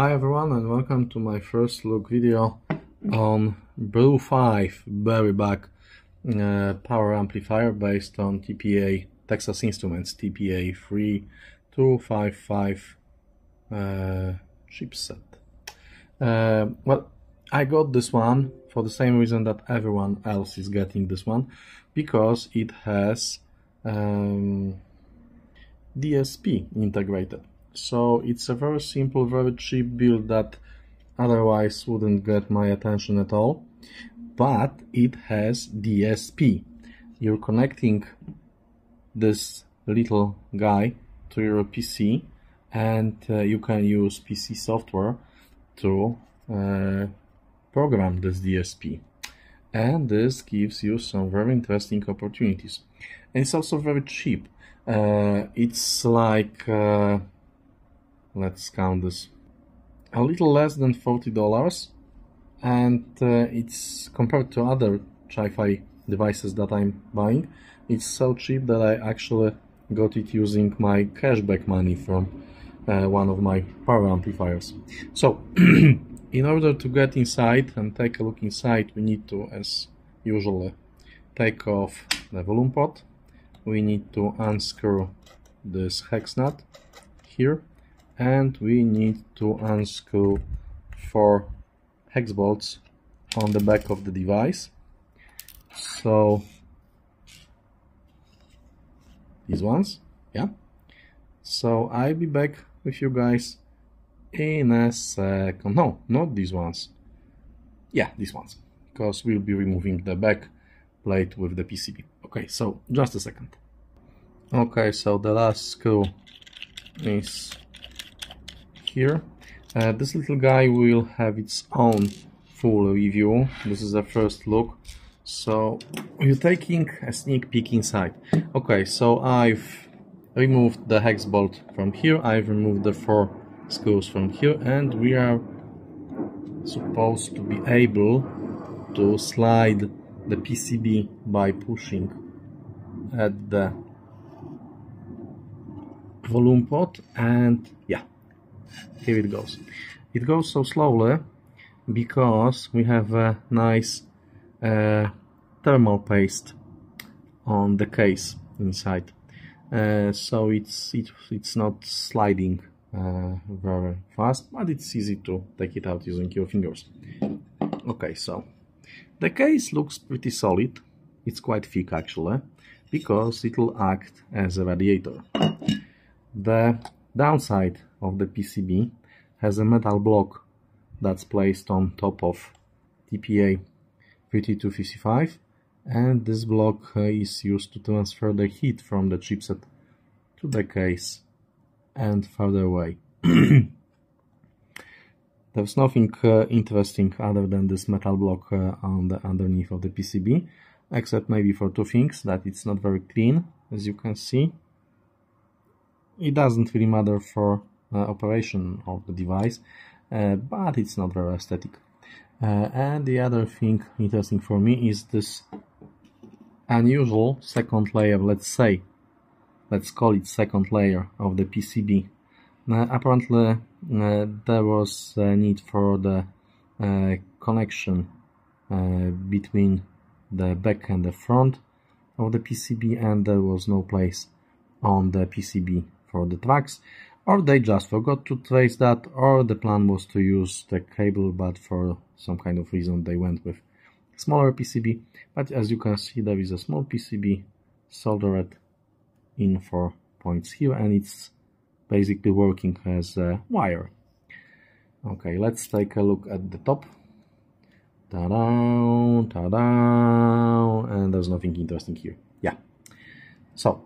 Hi everyone and welcome to my first look video on Blue 5 BerryBak uh, power amplifier based on TPA Texas Instruments TPA 3255 uh, chipset. Uh, well, I got this one for the same reason that everyone else is getting this one because it has um, DSP integrated. So it's a very simple, very cheap build that otherwise wouldn't get my attention at all. But it has DSP. You're connecting this little guy to your PC and uh, you can use PC software to uh, program this DSP and this gives you some very interesting opportunities and it's also very cheap uh, it's like uh, let's count this. A little less than 40 dollars and uh, it's compared to other Chi-Fi devices that I'm buying it's so cheap that I actually got it using my cashback money from uh, one of my power amplifiers. So in order to get inside and take a look inside we need to as usual take off the volume pot we need to unscrew this hex nut here and we need to unscrew four hex bolts on the back of the device. So these ones yeah. So I'll be back with you guys in a second. No not these ones. Yeah these ones. Because we'll be removing the back plate with the PCB okay so just a second. Okay so the last screw is here. Uh, this little guy will have its own full review. This is the first look. So you're taking a sneak peek inside. Okay, so I've removed the hex bolt from here. I've removed the four screws from here and we are supposed to be able to slide the PCB by pushing at the volume pot and yeah here it goes. It goes so slowly because we have a nice uh, thermal paste on the case inside. Uh, so it's it, it's not sliding uh, very fast, but it's easy to take it out using your fingers. Okay, so the case looks pretty solid. It's quite thick actually, because it will act as a radiator. The downside of the PCB has a metal block that's placed on top of TPA 3255 and this block uh, is used to transfer the heat from the chipset to the case and further away. There's nothing uh, interesting other than this metal block uh, on the underneath of the PCB except maybe for two things that it's not very clean as you can see it doesn't really matter for uh, operation of the device uh, but it's not very aesthetic. Uh, and the other thing interesting for me is this unusual second layer let's say let's call it second layer of the PCB apparently there was a need for the connection between the back and the front of the PCB and there was no place on the PCB for the tracks or they just forgot to trace that or the plan was to use the cable but for some kind of reason they went with smaller PCB but as you can see there is a small PCB soldered in four points here and it's basically working as a wire. Okay let's take a look at the top. Ta-da ta-da and there's nothing interesting here. Yeah. So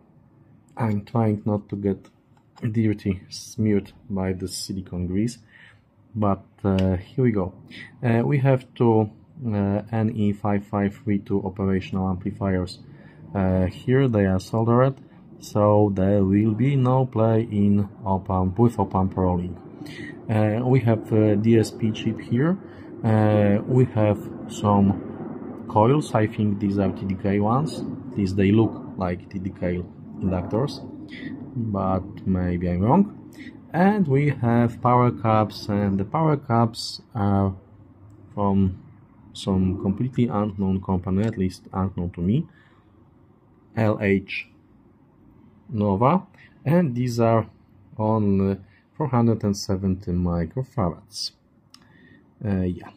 I'm trying not to get dirty smeared by the silicone grease. But uh, here we go. Uh, we have two uh, NE5532 operational amplifiers uh, here. They are soldered so there will be no play in op amp with op amp rolling. Uh, we have a DSP chip here. We have some coils. I think these are TDK ones. These they look like TDK inductors but maybe I'm wrong. And we have power caps and the power caps are from some completely unknown company at least unknown to me LH Nova. And these are on 470 microfarads. Uh, yeah.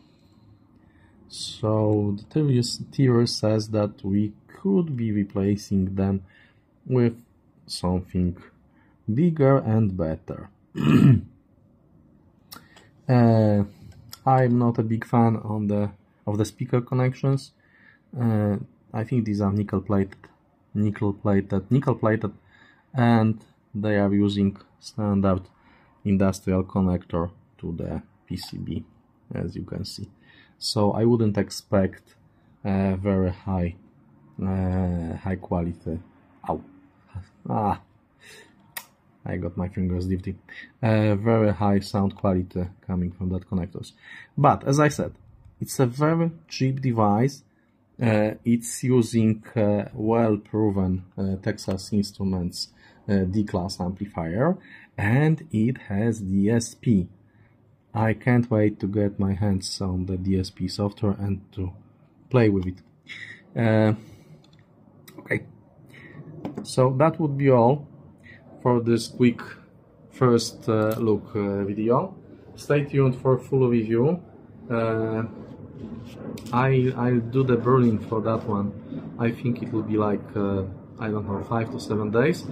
So the theory says that we could be replacing them with something bigger and better uh, I'm not a big fan on the of the speaker connections. Uh, I think these are nickel plated, nickel plated, nickel plated, and they are using standard industrial connector to the PCB, as you can see. So I wouldn't expect a very high, uh, high quality. Ow. Ah, I got my fingers dirty. Uh, very high sound quality coming from that connectors. But as I said, it's a very cheap device. Uh, it's using uh, well-proven uh, Texas Instruments uh, D-class amplifier and it has DSP. I can't wait to get my hands on the DSP software and to play with it. So that would be all for this quick first uh, look uh, video. Stay tuned for full review. Uh, I, I'll do the burn-in for that one. I think it will be like, uh, I don't know, 5 to 7 days.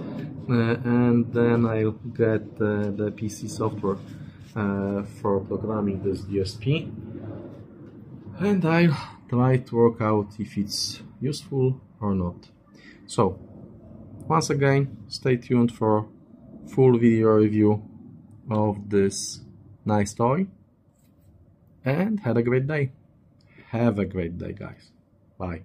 Uh, and then I'll get uh, the PC software for programming this DSP. And I'll try to work out if it's useful or not. So, once again, stay tuned for full video review of this nice toy and have a great day. Have a great day, guys. Bye.